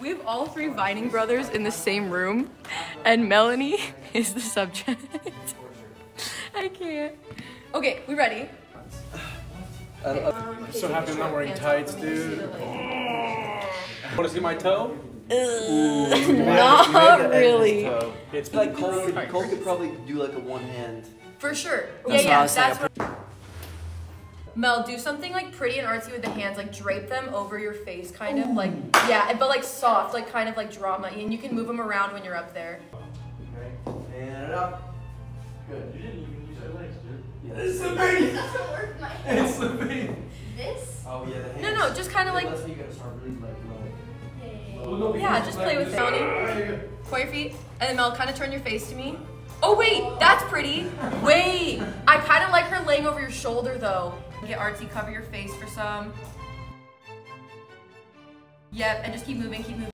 We have all three Vining brothers in the same room, and Melanie is the subject. I can't. Okay, we ready? I'm so happy I'm not wearing tights, dude. Want to see my toe? Not really. It's like Cole could, Cole could probably do like a one hand. For sure. That's yeah, yeah, that's what. Mel, do something like pretty and artsy with the hands, like drape them over your face, kind of like yeah, but like soft, like kind of like drama, and you can move them around when you're up there. Okay, and it up. Good. You didn't even use your legs, dude. Yeah. It's the vein. It's the vein. This? Oh yeah, the hands. No, no, just kind of like That's how you gotta start really like low. Well, no, yeah, just play with it. this. Melanie, Alright, point your feet, and then Mel, kind of turn your face to me. Oh wait, that's pretty. Wait, I kind of like her laying over your shoulder though. Get artsy, cover your face for some. Yep, and just keep moving, keep moving.